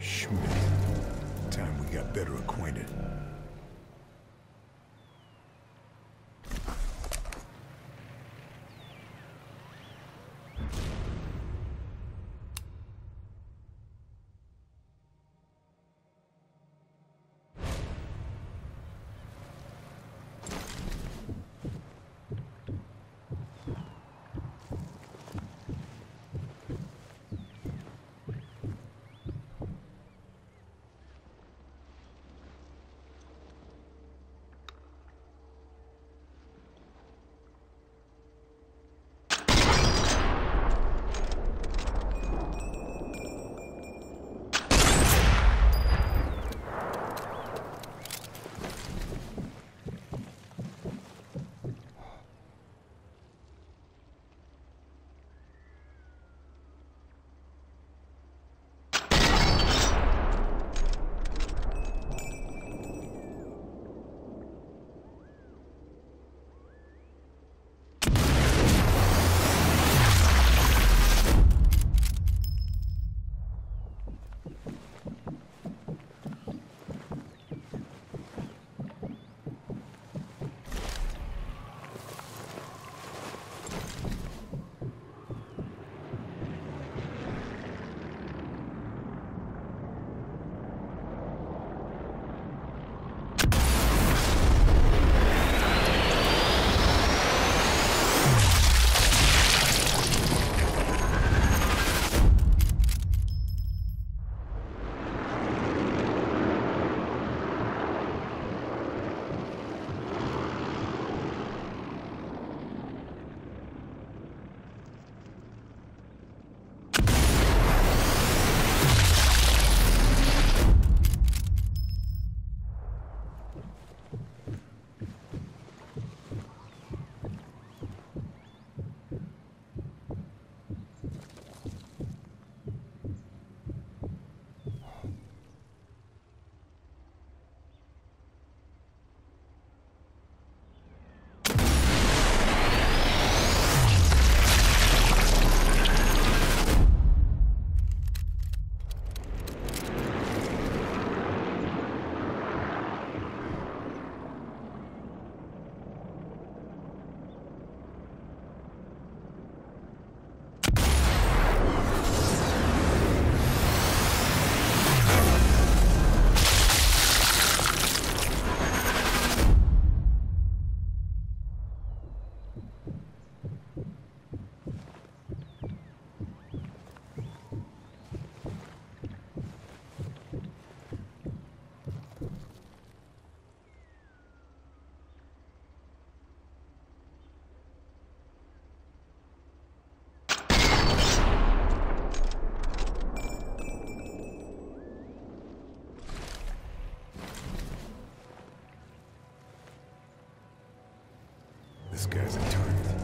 Schmidt. Time we got better acquainted. This guy's a target.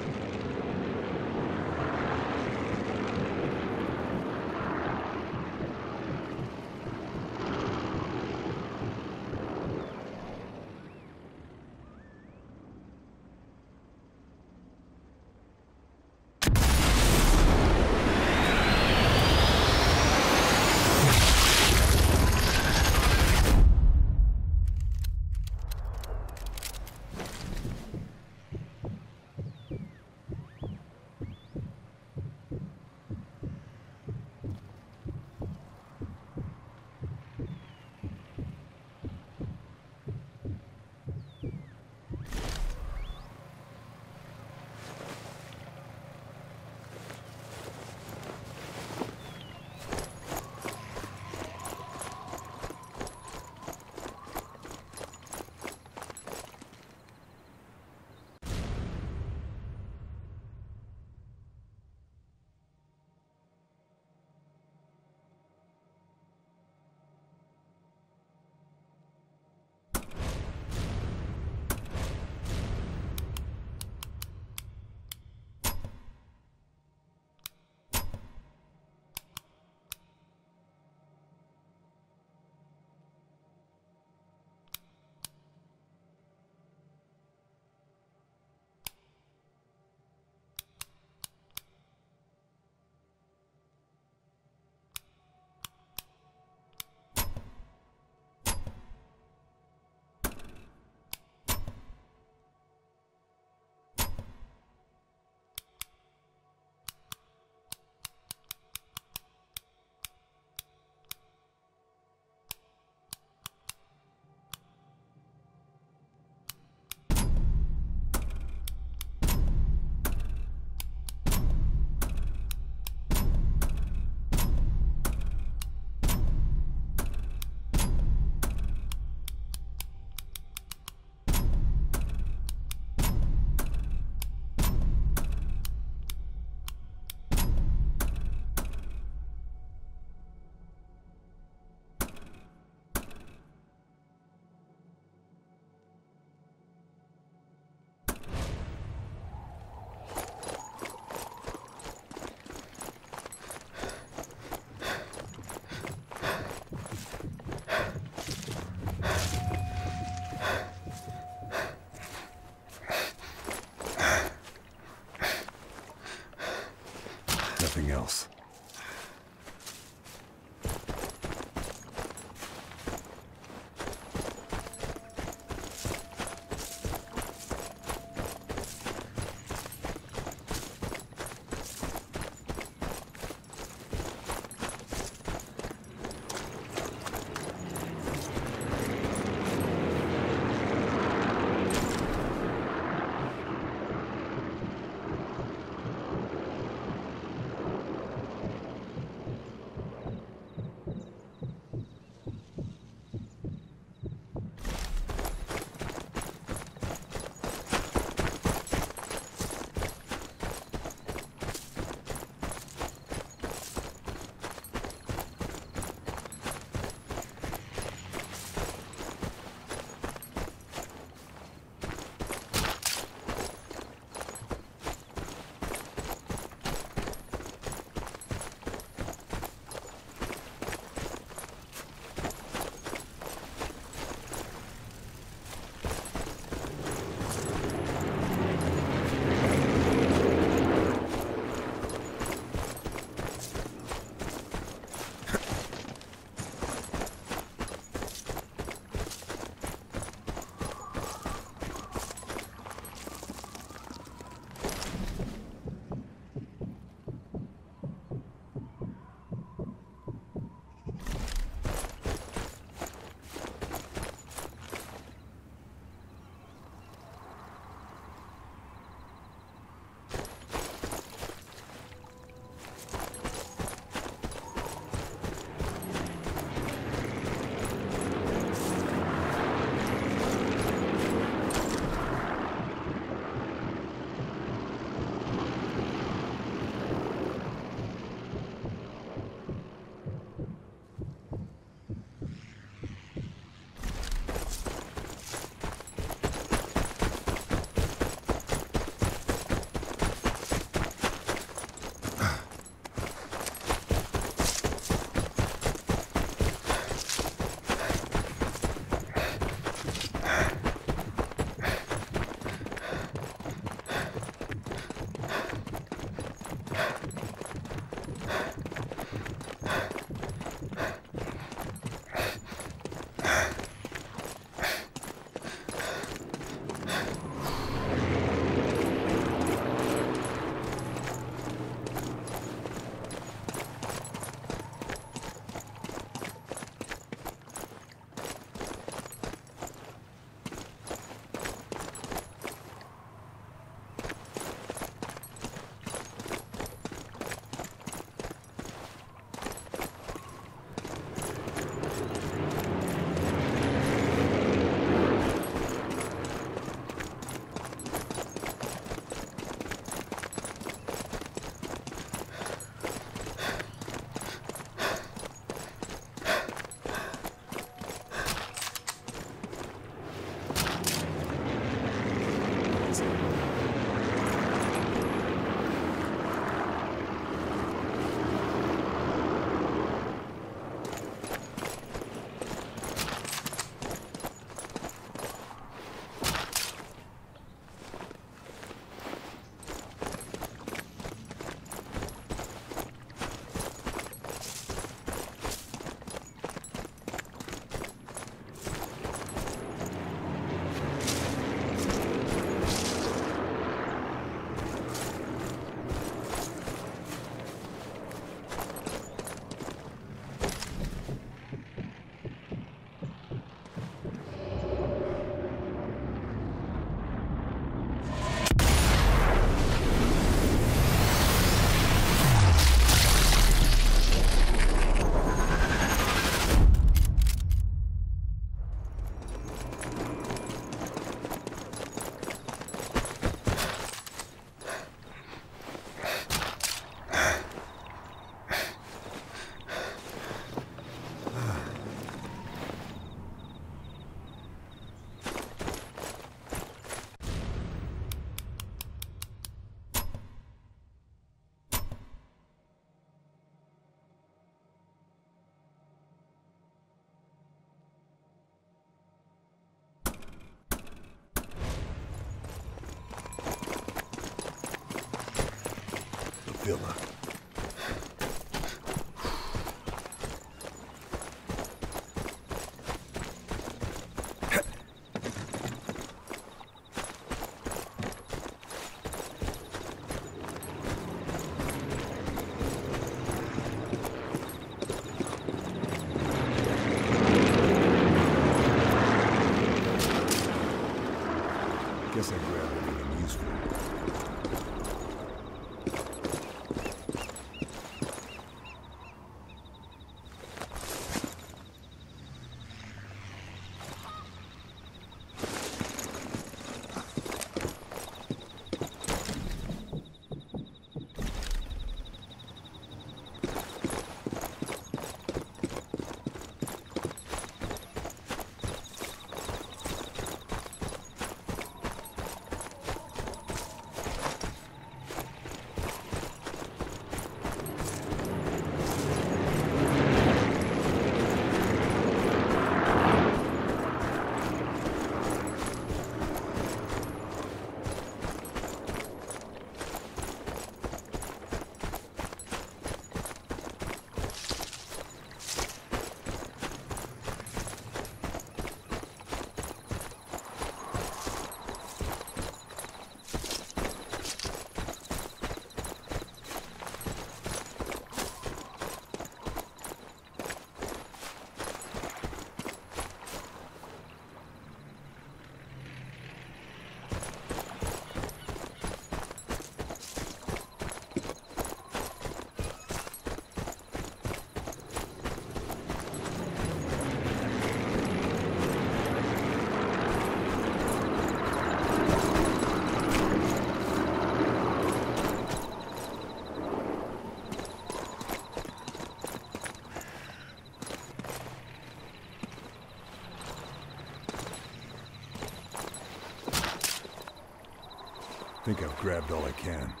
I've grabbed all I can.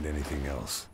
Find anything else.